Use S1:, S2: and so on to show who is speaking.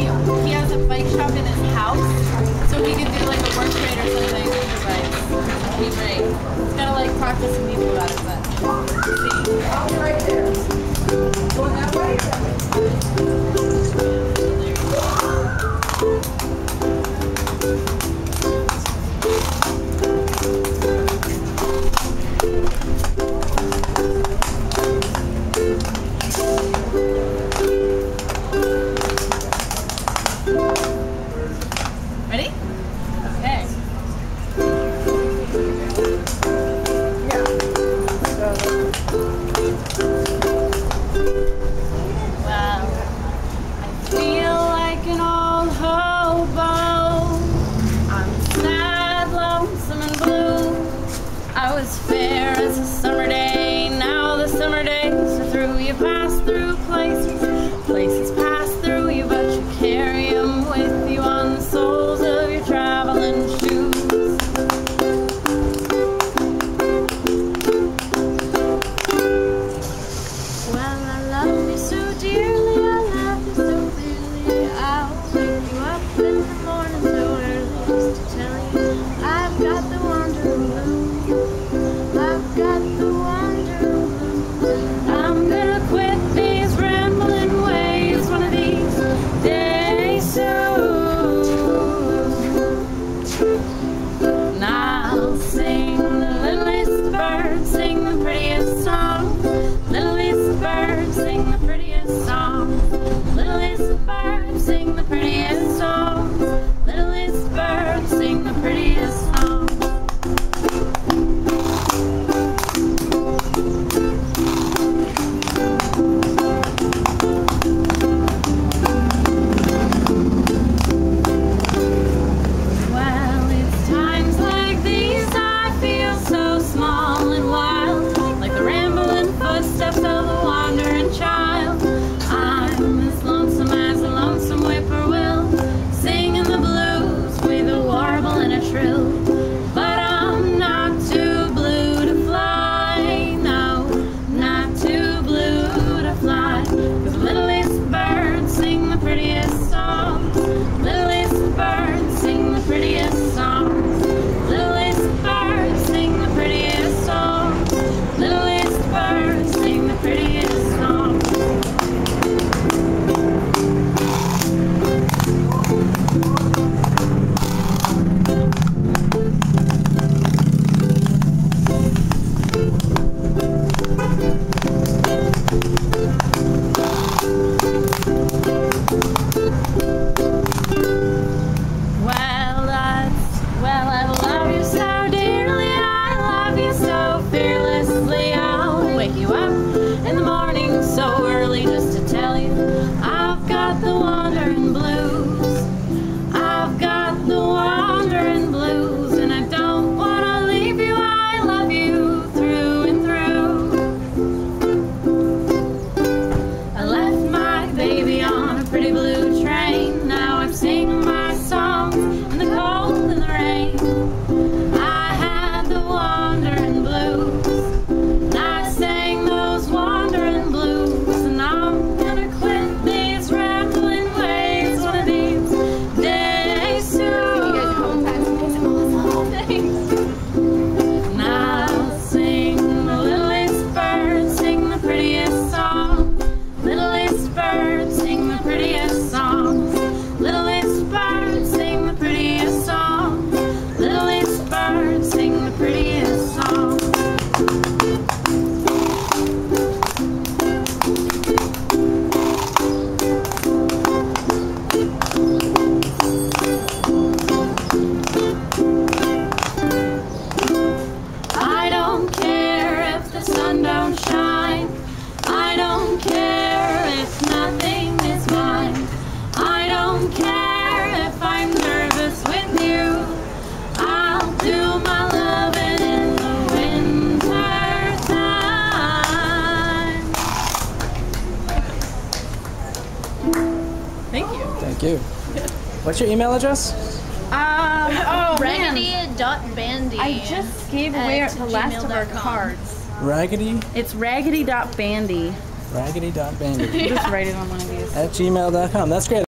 S1: he he has a bike shop in his house, so he can do like a work trade or something with the bikes. It'd great. He's gotta like practice some people about fearless. Thank you.
S2: What's your email address?
S1: Um, oh,
S3: raggedy.bandy.
S1: I just gave away the last of our cards.
S2: Raggedy?
S1: It's raggedy.bandy.
S2: Raggedy.bandy.
S1: just write it on one of these.
S2: At gmail.com. That's great.